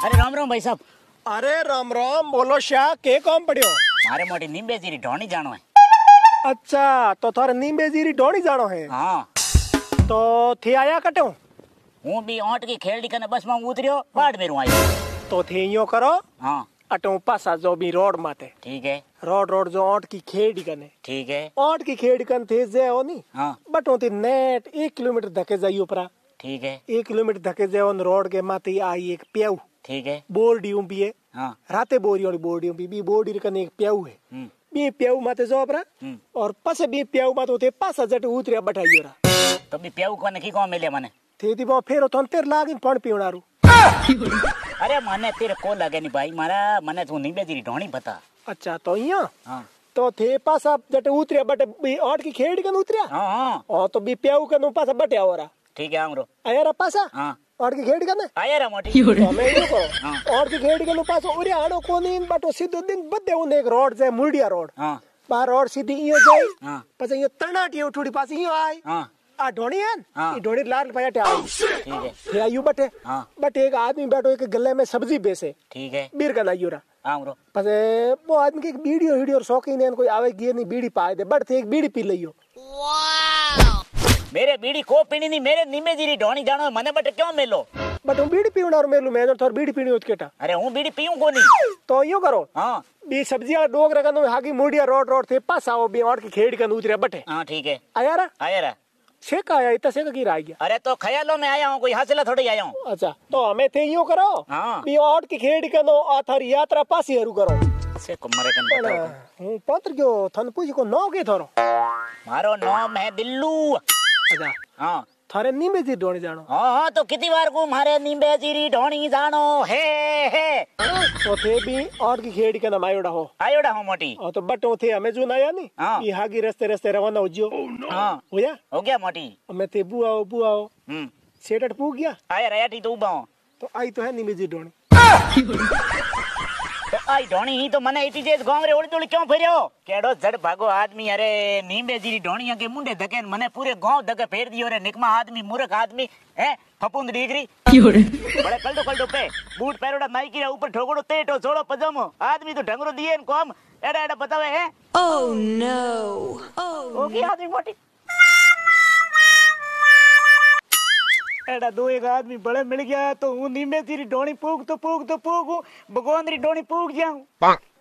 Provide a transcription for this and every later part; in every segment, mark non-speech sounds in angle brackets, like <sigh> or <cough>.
અરે રામ રામ ભાઈ સાહેબ અરે રામ રામ બોલો શાહ કે કામ પડ્યો મારે મોટી નિંબેજીરી ઢોણી જાણો હે અચ્છા તો તારે નીંબેજીરી ઢોળી જાણો હે હા તો થી આયા કટ્યો હું બી ઓટકી ખેલડી કને બસમાં ઉતર્યો બાડ મેરું આવ્યો તો થી ઈયો કરો હા અટો પાસા જો બી રોડ માતે ठीक है રોડ રોડ જો ઓટ કી ખેડી કને ठीक है ઓટ કી ખેડી કન થે જે ઓની हाँ બટો થી નેટ 1 કિલોમીટર ધકે જાયો પરા ठीक है। एक किलोमीटर धके जेवन रोड के माथे आई एक प्याऊ। ठीक है। बोर्डी भी है। हाँ। राते बोरी और बोर्डी भी बी बोर्डी कने एक प्याऊ है। हम्म। बी प्याऊ माते जोबरा हम्म। और पसे बी प्याऊ माते होते पास जट उतरिया बठाई रा तो बी प्याऊ कने की को मिले मने? थे दी बो फेरो तो तेर लागे पण पीवणारू अरे माने तेरे को लागे नहीं भाई मारा मने तू नहीं बेजी ढोणी बता अच्छा तो यहाँ हाँ। तो थे पास आप जटे उतरिया बट आठ की खेड़ के उतरिया? हाँ हाँ। और तो बी प्याऊ कन पास बटे आवरा ठीक है आमरो आया रे पासा? आंग्रो ಅಯ್ಯಾರ ಅಪ್ಪಾಸ ಹಾಂ ಅವ್ರಿಗೆ ಗೇಡ್ಗನ ಆಯಾರ ಮೋಟಿ ಅವ್ರಿಗೆ ಗೇಡ್ಗನ ಪಾಸ ಉರಿ ಆಡೋ ಕೋನಿನ್ ಬಟ್ ಸಿದ್ದುದ್ದಿನ ಬದ್ದೆ ಒಂದು ಏಕ ರೋಡ್ सीधो दिन बदे ಹಾಂ एक रोड जाए मुड़िया रोड। हाँ। बार रोड सीधी यो जाए हाँ। पछ यो तनाट इयो हाँ। पास यो आए। हाँ। आ ढोणी है। हाँ। ई ढोणी लाल पाया टे आई ठीक है। या आयु बटे। हाँ। बट एक आदमी बैठो एक गल्ले में सब्ज़ी बेचे ठीक है। बीर का लाइयो रा। आमरो पछ वो आदमी के बीड़ियो और शौकीन है कोई आवे गिए नहीं बीड़ी पाए दे। बट थे एक बीड़ी पी लियो मेरे बीड़ी को पीनी नहीं मेरे ಜಾಣೋ जीरी ढोनी जानो मने बट क्यों मेलो? बट हूँ बीड़ी पीऊं और मेलू मैं तो थोड़ा बीड़ी पीनी होत केटा। अरे हूँ बीड़ी पीऊं कोनी। तो यो करो हाँ। बी सब्ज़ी आ डोग रखन तो हागी मुड़िया रोड रोड थे पास आओ बी और की खेड़ के उतरे बटे। हाँ ठीक है। आया रे? आया रे। शेख आया इतना शेख की राय गया। अरे तो ख्यालों में आया हूँ कोई हासिल थोड़ी आया हूँ। अच्छा तो हमें थे यो करो हाँ। बी और की खेड़ के नो आथर यात्रा पास ही हरू करो। से कुमारे कन पत्र क्यों थन पूछ को नौ के थोरो। मारो नाम है बिल्लू। अच्छा हाँ थारे नींबे जी ढोनी जानो हाँ हाँ तो कितनी बार को मारे नींबे जी ढोनी जानो हे हे तो थे भी और की खेड़ के नाम आयोडा हो आयोडा हो मोटी और तो बट वो थे हमें जो नया नहीं हाँ ये हाँ की रस्ते रस्ते रवाना हो जियो हाँ हो गया हो गया मोटी हमें थे बुआ हो बुआ हो हम्म सेटर पूँ गया आया रहा ठीक तो बाओ तो आई तो है नींबे जी ढोनी ही तो मने इटी जेस गाँव रे ओड़ी क्यों फिरियो केड़ो जड़ भागो आदमी अरे नींबेजीरी ढोणिया के मुंडे धके न मने पूरे गाँव धके फेर दियो रे निकमा आदमी मूर्ख आदमी है फपुंद डीगरी बड़े कल्डो कल्डो पे बूट पैरोड़ा नाइकी रे ऊपर ठोकड़ो तेटो छोड़ो पजामो आदमी तो ढंगरो दिए न कोम एड़ा एड़ा बतावे है Oh no! Oh ओके आदमी मोटी एड़ा दो एक आदमी बड़े मिल गया तो हूँ तेरी ढोणी पूग तो पूग तो पूग हूँ भगवान री ढोणी पूग जाऊँ।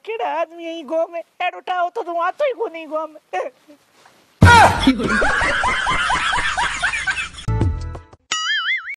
केड़ा आदमी यही गाँव में? एडो टाओ तो तू आतो ही को नहीं गाँव में। <laughs> <laughs>